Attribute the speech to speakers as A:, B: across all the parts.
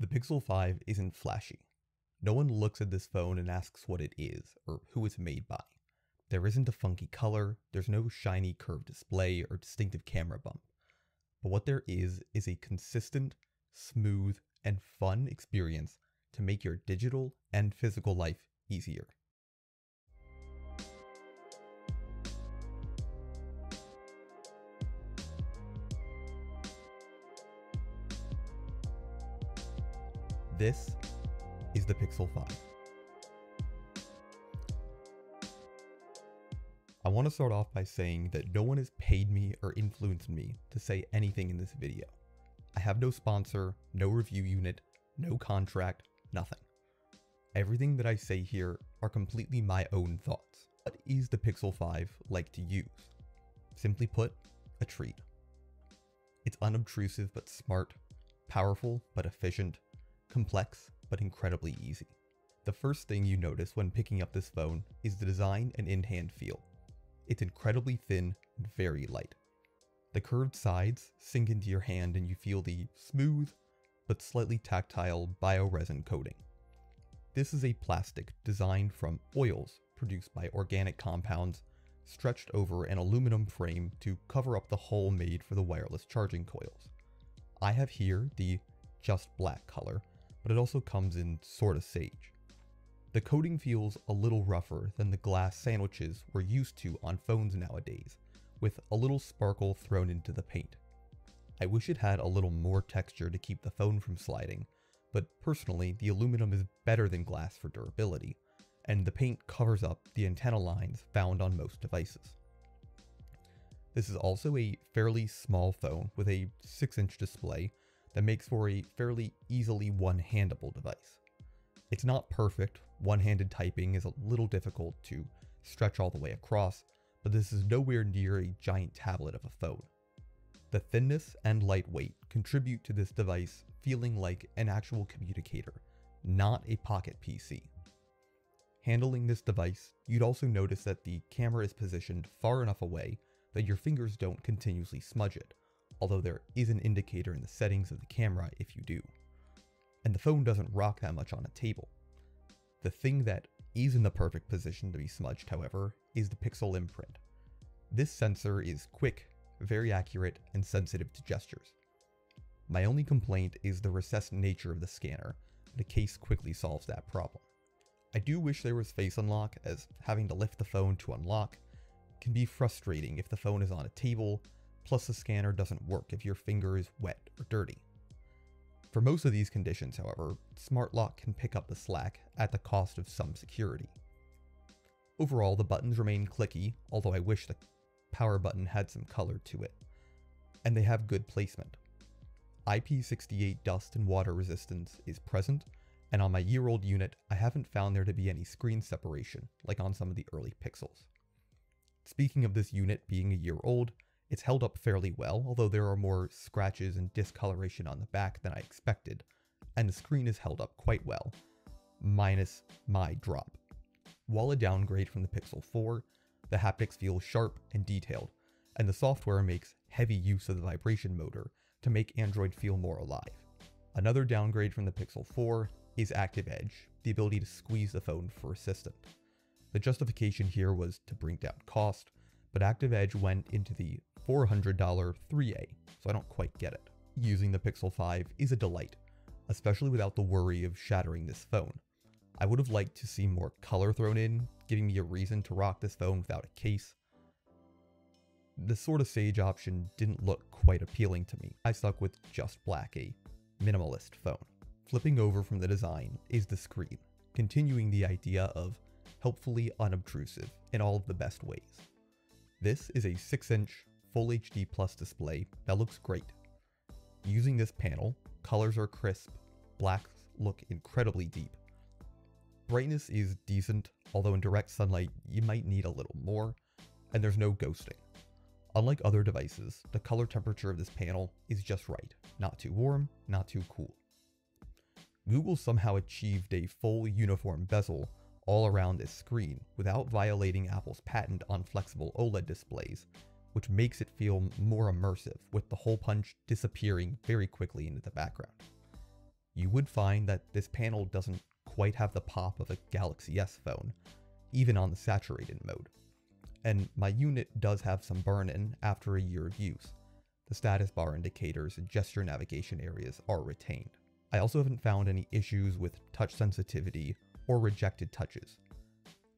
A: The Pixel 5 isn't flashy. No one looks at this phone and asks what it is or who it's made by. There isn't a funky color, there's no shiny curved display or distinctive camera bump. But what there is is a consistent, smooth, and fun experience to make your digital and physical life easier. This is the Pixel 5. I want to start off by saying that no one has paid me or influenced me to say anything in this video. I have no sponsor, no review unit, no contract, nothing. Everything that I say here are completely my own thoughts. What is the Pixel 5 like to use? Simply put, a treat. It's unobtrusive but smart, powerful but efficient, complex but incredibly easy. The first thing you notice when picking up this phone is the design and in-hand feel. It's incredibly thin and very light. The curved sides sink into your hand and you feel the smooth but slightly tactile bioresin coating. This is a plastic designed from oils produced by organic compounds stretched over an aluminum frame to cover up the hole made for the wireless charging coils. I have here the just black color, but it also comes in sorta sage. The coating feels a little rougher than the glass sandwiches we're used to on phones nowadays, with a little sparkle thrown into the paint. I wish it had a little more texture to keep the phone from sliding, but personally the aluminum is better than glass for durability, and the paint covers up the antenna lines found on most devices. This is also a fairly small phone with a 6 inch display that makes for a fairly easily one-handable device. It's not perfect, one-handed typing is a little difficult to stretch all the way across, but this is nowhere near a giant tablet of a phone. The thinness and lightweight contribute to this device feeling like an actual communicator, not a pocket PC. Handling this device, you'd also notice that the camera is positioned far enough away that your fingers don't continuously smudge it, although there is an indicator in the settings of the camera if you do and the phone doesn't rock that much on a table. The thing that is in the perfect position to be smudged, however, is the pixel imprint. This sensor is quick, very accurate, and sensitive to gestures. My only complaint is the recessed nature of the scanner, but a case quickly solves that problem. I do wish there was face unlock, as having to lift the phone to unlock can be frustrating if the phone is on a table, plus the scanner doesn't work if your finger is wet or dirty. For most of these conditions, however, Smart Lock can pick up the slack at the cost of some security. Overall, the buttons remain clicky, although I wish the power button had some color to it. And they have good placement. IP68 dust and water resistance is present, and on my year-old unit, I haven't found there to be any screen separation, like on some of the early Pixels. Speaking of this unit being a year old, it's held up fairly well, although there are more scratches and discoloration on the back than I expected, and the screen is held up quite well, minus my drop. While a downgrade from the Pixel 4, the haptics feel sharp and detailed, and the software makes heavy use of the vibration motor to make Android feel more alive. Another downgrade from the Pixel 4 is Active Edge, the ability to squeeze the phone for assistant. The justification here was to bring down cost, but Active Edge went into the $400 3A, so I don't quite get it. Using the Pixel 5 is a delight, especially without the worry of shattering this phone. I would have liked to see more color thrown in, giving me a reason to rock this phone without a case. The sort of Sage option didn't look quite appealing to me. I stuck with just black, a minimalist phone. Flipping over from the design is the screen, continuing the idea of helpfully unobtrusive in all of the best ways. This is a 6 inch Full HD Plus display that looks great. Using this panel, colors are crisp, blacks look incredibly deep. Brightness is decent, although in direct sunlight you might need a little more, and there's no ghosting. Unlike other devices, the color temperature of this panel is just right, not too warm, not too cool. Google somehow achieved a full uniform bezel all around this screen without violating Apple's patent on flexible OLED displays which makes it feel more immersive, with the hole punch disappearing very quickly into the background. you would find that this panel doesn't quite have the pop of a Galaxy S phone, even on the saturated mode. And my unit does have some burn-in after a year of use. The status bar indicators and gesture navigation areas are retained. I also haven't found any issues with touch sensitivity or rejected touches.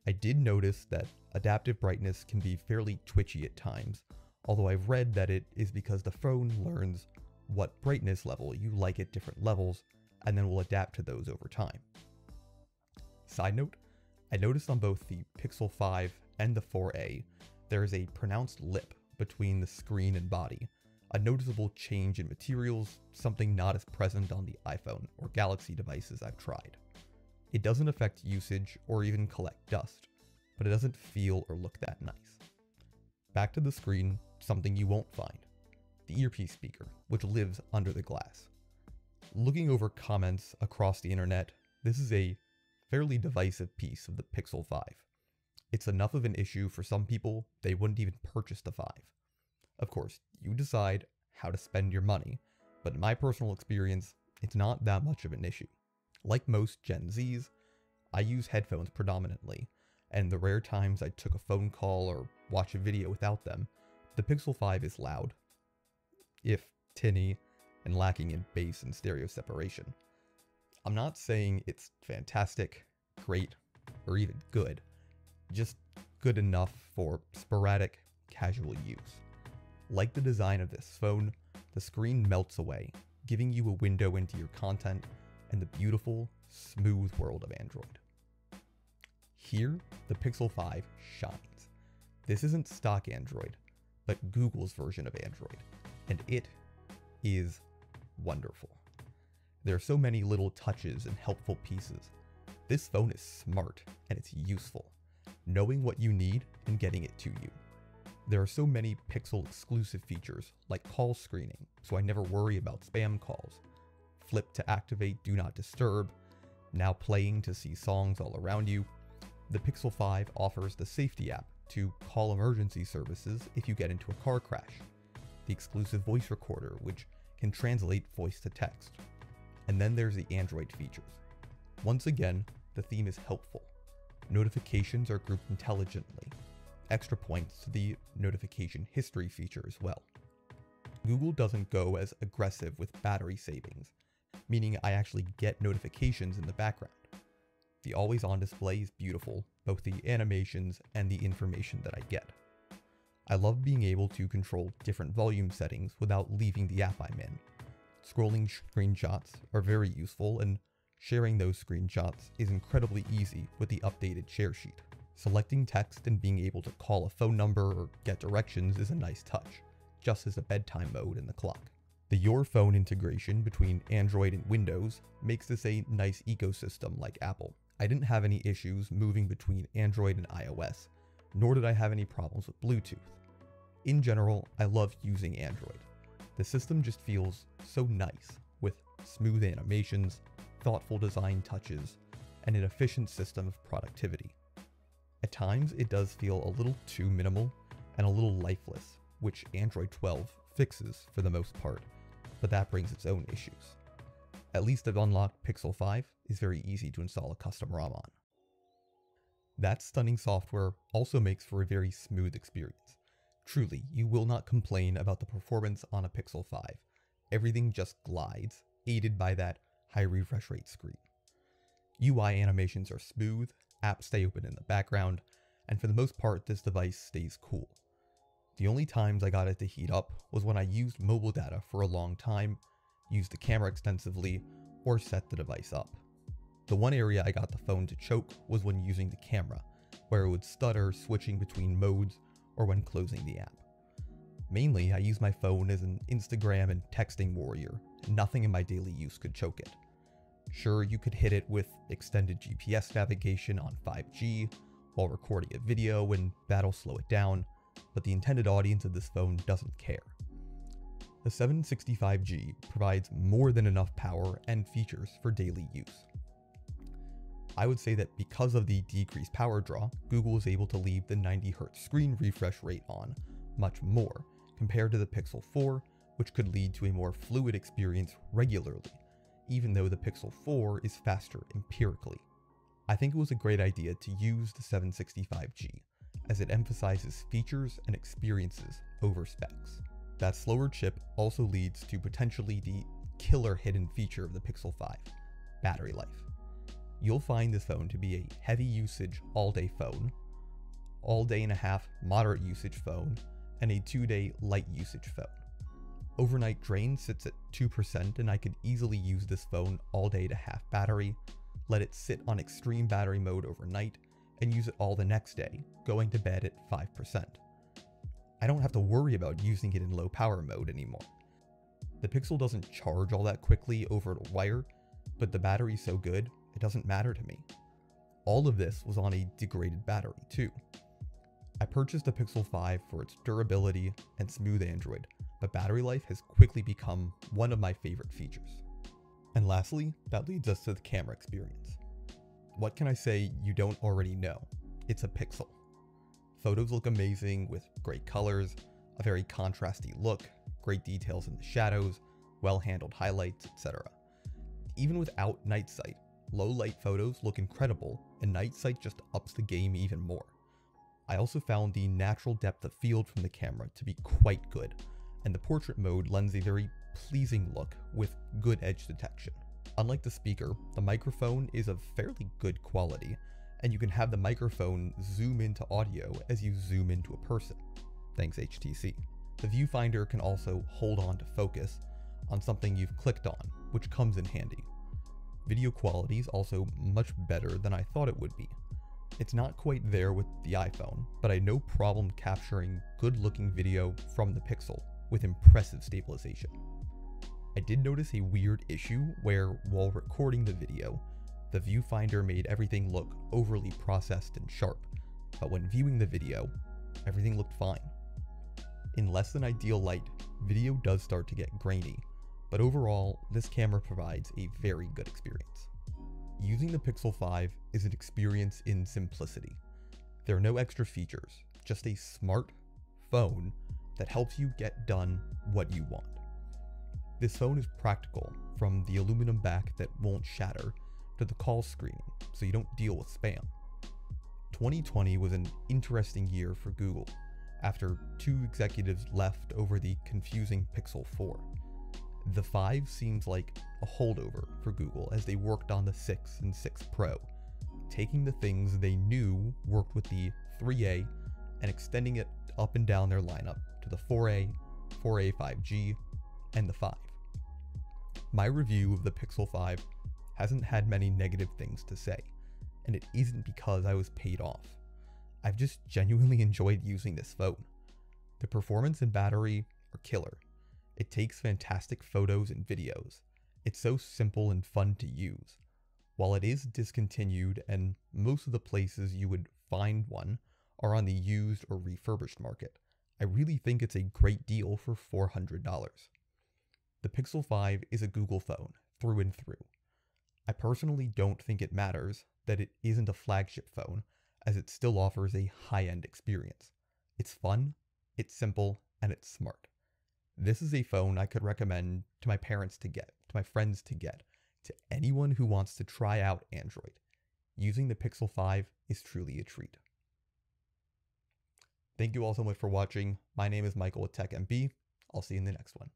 A: I did notice that adaptive brightness can be fairly twitchy at times, although I've read that it is because the phone learns what brightness level you like at different levels and then will adapt to those over time. Side note, I noticed on both the Pixel 5 and the 4a, there is a pronounced lip between the screen and body, a noticeable change in materials, something not as present on the iPhone or Galaxy devices I've tried. It doesn't affect usage or even collect dust, but it doesn't feel or look that nice. Back to the screen, something you won't find. The earpiece speaker, which lives under the glass. Looking over comments across the internet, this is a fairly divisive piece of the Pixel 5. It's enough of an issue for some people they wouldn't even purchase the 5. Of course, you decide how to spend your money, but in my personal experience, it's not that much of an issue. Like most Gen Zs, I use headphones predominantly, and the rare times I took a phone call or watch a video without them, the Pixel 5 is loud, if tinny, and lacking in bass and stereo separation. I'm not saying it's fantastic, great, or even good, just good enough for sporadic, casual use. Like the design of this phone, the screen melts away, giving you a window into your content and the beautiful, smooth world of Android. Here, the Pixel 5 shines. This isn't stock Android, but Google's version of Android, and it is wonderful. There are so many little touches and helpful pieces. This phone is smart and it's useful, knowing what you need and getting it to you. There are so many Pixel exclusive features like call screening, so I never worry about spam calls, flip to activate Do Not Disturb, now playing to see songs all around you. The Pixel 5 offers the Safety app to call emergency services if you get into a car crash, the exclusive voice recorder, which can translate voice to text. And then there's the Android features. Once again, the theme is helpful. Notifications are grouped intelligently. Extra points to the notification history feature as well. Google doesn't go as aggressive with battery savings, meaning I actually get notifications in the background. The always on display is beautiful, both the animations and the information that I get. I love being able to control different volume settings without leaving the app I'm in. Scrolling screenshots are very useful, and sharing those screenshots is incredibly easy with the updated share sheet. Selecting text and being able to call a phone number or get directions is a nice touch, just as a bedtime mode in the clock. The Your Phone integration between Android and Windows makes this a nice ecosystem like Apple. I didn't have any issues moving between Android and iOS, nor did I have any problems with Bluetooth. In general, I love using Android. The system just feels so nice, with smooth animations, thoughtful design touches, and an efficient system of productivity. At times, it does feel a little too minimal and a little lifeless, which Android 12 fixes for the most part, but that brings its own issues. At least the unlocked Pixel 5 is very easy to install a custom ROM on. That stunning software also makes for a very smooth experience. Truly, you will not complain about the performance on a Pixel 5. Everything just glides, aided by that high refresh rate screen. UI animations are smooth, apps stay open in the background, and for the most part this device stays cool. The only times I got it to heat up was when I used mobile data for a long time, used the camera extensively, or set the device up. The one area I got the phone to choke was when using the camera, where it would stutter switching between modes or when closing the app. Mainly, I use my phone as an Instagram and texting warrior, nothing in my daily use could choke it. Sure, you could hit it with extended GPS navigation on 5G while recording a video and that'll slow it down, but the intended audience of this phone doesn't care. The 765G provides more than enough power and features for daily use. I would say that because of the decreased power draw, Google is able to leave the 90Hz screen refresh rate on much more compared to the Pixel 4, which could lead to a more fluid experience regularly, even though the Pixel 4 is faster empirically. I think it was a great idea to use the 765G, as it emphasizes features and experiences over specs. That slower chip also leads to potentially the killer hidden feature of the Pixel 5 battery life. You'll find this phone to be a heavy usage all day phone, all day and a half moderate usage phone, and a two day light usage phone. Overnight drain sits at 2%, and I could easily use this phone all day to half battery, let it sit on extreme battery mode overnight, and use it all the next day, going to bed at 5%. I don't have to worry about using it in low power mode anymore. The Pixel doesn't charge all that quickly over the wire, but the battery's so good, it doesn't matter to me. All of this was on a degraded battery too. I purchased the Pixel 5 for its durability and smooth Android, but battery life has quickly become one of my favorite features. And lastly, that leads us to the camera experience. What can I say you don't already know? It's a Pixel. Photos look amazing with great colors, a very contrasty look, great details in the shadows, well handled highlights, etc. Even without night sight, low light photos look incredible, and night sight just ups the game even more. I also found the natural depth of field from the camera to be quite good, and the portrait mode lends a very pleasing look with good edge detection. Unlike the speaker, the microphone is of fairly good quality, and you can have the microphone zoom into audio as you zoom into a person, thanks HTC. The viewfinder can also hold on to focus on something you've clicked on, which comes in handy. Video quality is also much better than I thought it would be. It's not quite there with the iPhone, but I had no problem capturing good looking video from the Pixel with impressive stabilization. I did notice a weird issue where, while recording the video, the viewfinder made everything look overly processed and sharp, but when viewing the video, everything looked fine. In less than ideal light, video does start to get grainy, but overall, this camera provides a very good experience. Using the Pixel 5 is an experience in simplicity. There are no extra features, just a smart phone that helps you get done what you want. This phone is practical, from the aluminum back that won't shatter to the call screening so you don't deal with spam. 2020 was an interesting year for Google after two executives left over the confusing Pixel 4. The 5 seems like a holdover for Google as they worked on the 6 and 6 Pro, taking the things they knew worked with the 3A and extending it up and down their lineup to the 4A, 4A 5G, and the 5. My review of the Pixel 5 hasn't had many negative things to say, and it isn't because I was paid off. I've just genuinely enjoyed using this phone. The performance and battery are killer. It takes fantastic photos and videos. It's so simple and fun to use. While it is discontinued and most of the places you would find one are on the used or refurbished market, I really think it's a great deal for $400. The Pixel 5 is a Google phone through and through. I personally don't think it matters that it isn't a flagship phone, as it still offers a high end experience. It's fun, it's simple, and it's smart. This is a phone I could recommend to my parents to get, to my friends to get, to anyone who wants to try out Android. Using the Pixel 5 is truly a treat. Thank you all so much for watching. My name is Michael with TechMB. I'll see you in the next one.